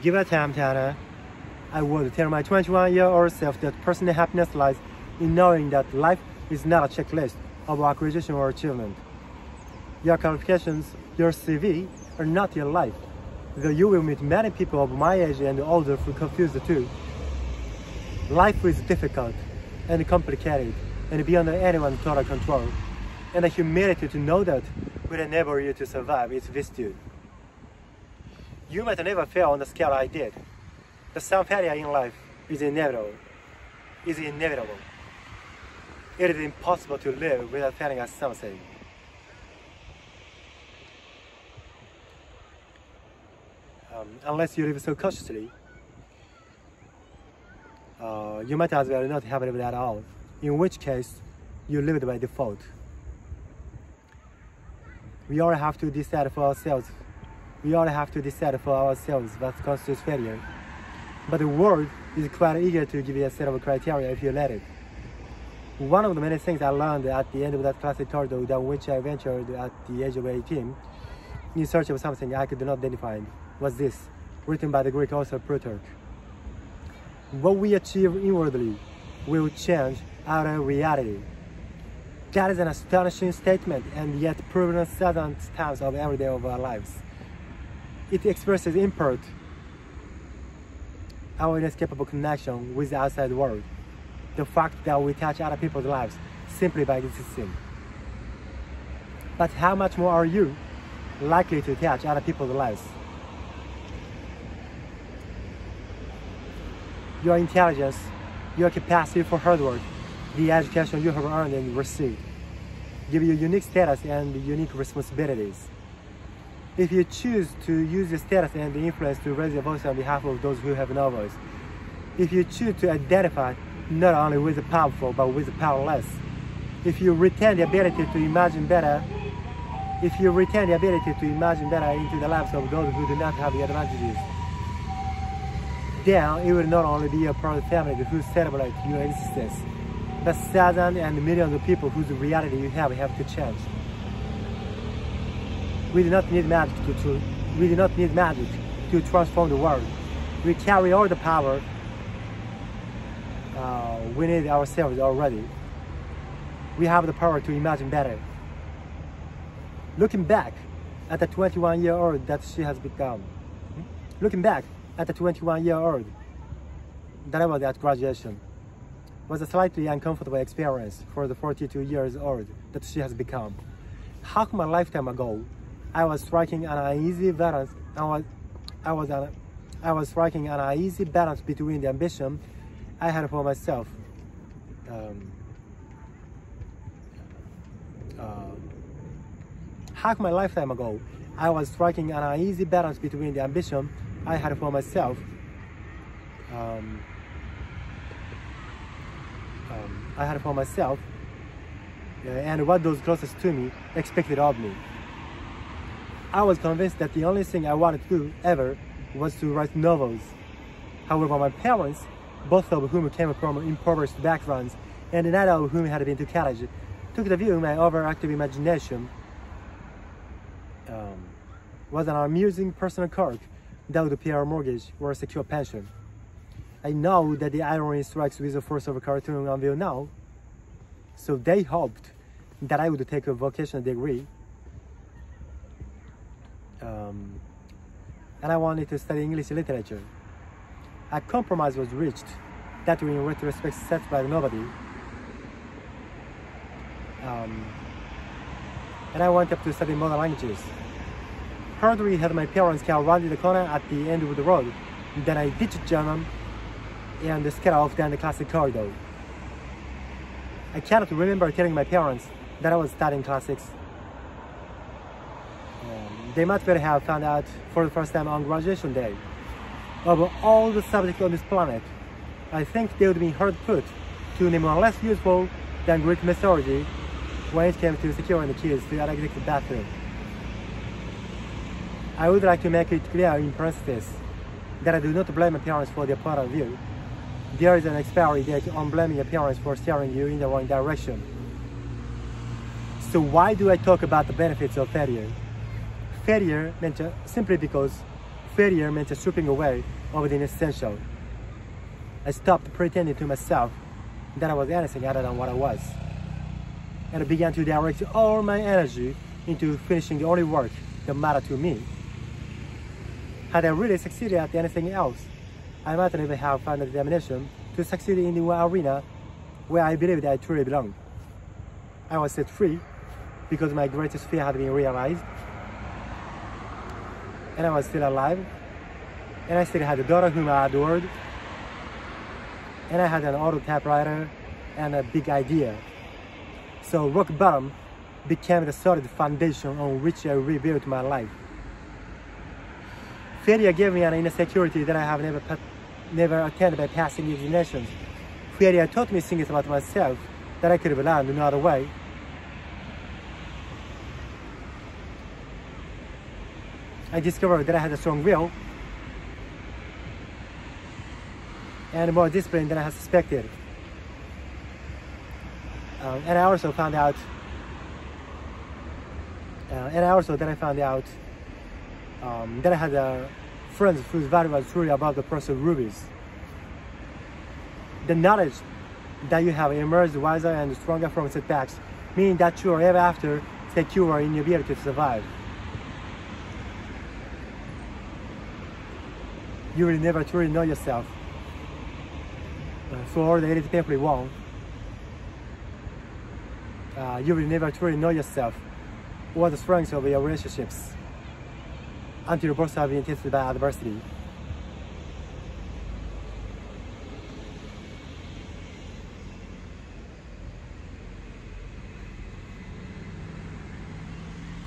Give it time, Tana. I would tell my 21 year old self that personal happiness lies in knowing that life is not a checklist of acquisition or achievement. Your qualifications, your CV, are not your life. Though you will meet many people of my age and older who confuse the two. Life is difficult and complicated and beyond anyone's total control. And the humility to know that will enable you to survive its vicissitude. You might never fail on the scale I did. The some failure in life is inevitable. Is inevitable. It is impossible to live without failing at something. Um, unless you live so cautiously, uh, you might as well not have lived at all, in which case you lived by default. We all have to decide for ourselves. We all have to decide for ourselves what constitutes failure. But the world is quite eager to give you a set of criteria if you let it. One of the many things I learned at the end of that classic corridor down which I ventured at the age of 18 in search of something I could not identify was this, written by the Greek author Plutarch. What we achieve inwardly will change outer reality. That is an astonishing statement and yet proven thousand times of every day of our lives. It expresses in part our inescapable connection with the outside world, the fact that we touch other people's lives simply by existing. But how much more are you likely to touch other people's lives? Your intelligence, your capacity for hard work, the education you have earned and received, give you unique status and unique responsibilities. If you choose to use your status and the influence to raise your voice on behalf of those who have no voice, if you choose to identify not only with the powerful but with the powerless, if you retain the ability to imagine better, if you retain the ability to imagine better into the lives of those who do not have the advantages, then it will not only be a proud family who celebrate your existence, but thousands and millions of people whose reality you have have to change. We do not need magic to, to we do not need magic to transform the world. We carry all the power. Uh, we need ourselves already. We have the power to imagine better. Looking back at the 21 year old that she has become, looking back at the 21 year old that I was at graduation, was a slightly uncomfortable experience for the 42 years old that she has become. How come a lifetime ago I was striking an uneasy balance. I was, I was, an, I was striking an uneasy balance between the ambition I had for myself. Um, uh, half my lifetime ago, I was striking an uneasy balance between the ambition I had for myself. Um, um, I had for myself, uh, and what those closest to me expected of me. I was convinced that the only thing I wanted to do ever was to write novels. However, my parents, both of whom came from impoverished backgrounds and neither of whom had been to college, took the view my overactive imagination um, was an amusing personal quirk that would pay our mortgage or a secure pension. I know that the irony strikes with the force of a cartoon until now, so they hoped that I would take a vocational degree um, and I wanted to study English literature. A compromise was reached that we in retrospect set by nobody. Um, and I went up to study modern languages. Hardly had my parents car rounded the corner at the end of the road, then I ditched German and scattered off down the classic corridor. I cannot remember telling my parents that I was studying classics they might well have found out for the first time on graduation day. Of all the subjects on this planet, I think they would be hard put to name one less useful than Greek mythology when it came to securing the keys to an executive bathroom. I would like to make it clear in parentheses that I do not blame parents for their point of view. There is an expiry date on blaming parents for steering you in the wrong direction. So why do I talk about the benefits of failure? Failure meant uh, simply because failure meant a stripping away of the essential. I stopped pretending to myself that I was anything other than what I was. And I began to direct all my energy into finishing the only work that mattered to me. Had I really succeeded at anything else, I might never have found the determination to succeed in the arena where I believed I truly belonged. I was set free because my greatest fear had been realized, and I was still alive, and I still had a daughter whom I adored, and I had an auto typewriter and a big idea. So rock bottom became the solid foundation on which I rebuilt my life. Failure gave me an insecurity that I have never, never attained by passing examinations. Failure taught me things about myself that I could have learned no other way. I discovered that I had a strong will and more discipline than I had suspected. Um, and I also found out, uh, and I also then I found out um, that I had friends whose value was truly above the price of rubies. The knowledge that you have emerged wiser and stronger from setbacks, meaning that you are ever after secure in your ability to survive. You will never truly know yourself. Uh, for the elite people wrong. Uh, you will never truly know yourself or the strengths of your relationships until both have been tested by adversity.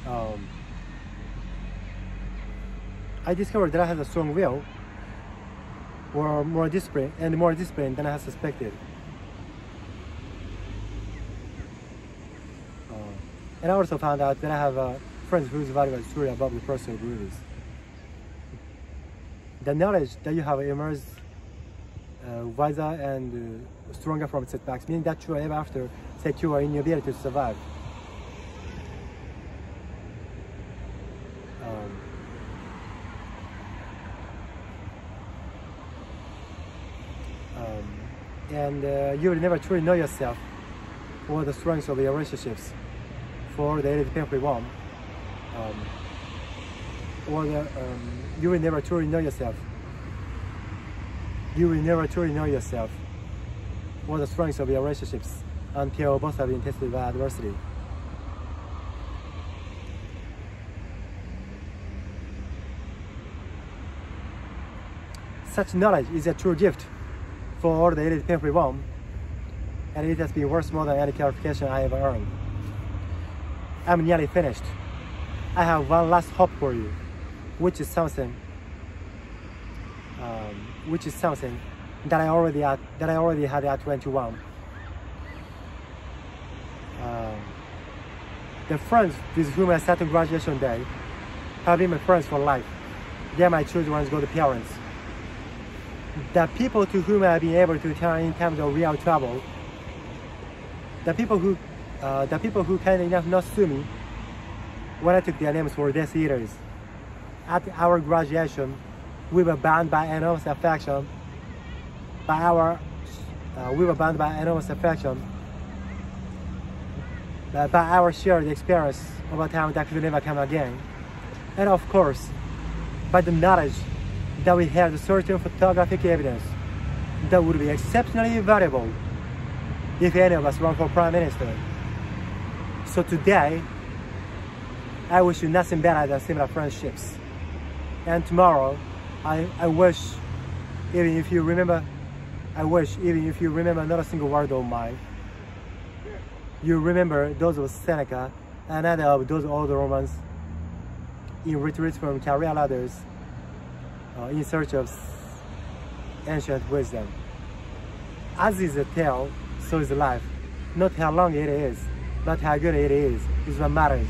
Um, I discovered that I have a strong will or more discipline and more discipline than I had suspected. Uh, and I also found out that I have uh, friends whose value is truly above the personal rules the knowledge that you have emerged uh, wiser and uh, stronger from setbacks, meaning that you are ever after secure in your ability to survive. And uh, you will never truly know yourself or the strengths of your relationships for the elite one. Um, or the, um, you will never truly know yourself. You will never truly know yourself or the strengths of your relationships until both have been tested by adversity. Such knowledge is a true gift for the elite people one, and it has been worth more than any qualification I ever earned. I'm nearly finished. I have one last hope for you which is something um, which is something that I already had, that I already had at 21. Um, the friends with whom I started graduation day have been my friends for life. They are my children's good parents. The people to whom I have been able to turn in times of real trouble, the people who, uh, the people who kind enough not sue me when I took their names for Death Eaters at our graduation, we were bound by enormous affection. By our, uh, we were bound by enormous affection. Uh, by our shared experience of a time that could never come again. And of course, by the knowledge that we had certain photographic evidence that would be exceptionally valuable if any of us run for prime minister. So today, I wish you nothing better than similar friendships and tomorrow I, I wish even if you remember I wish even if you remember not a single word of mine you remember those of Seneca and other of those old Romans in retreat from career ladders uh, in search of ancient wisdom. As is a tale, so is life. Not how long it is, but how good it is, is what matters.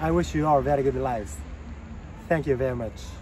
I wish you all very good lives. Thank you very much.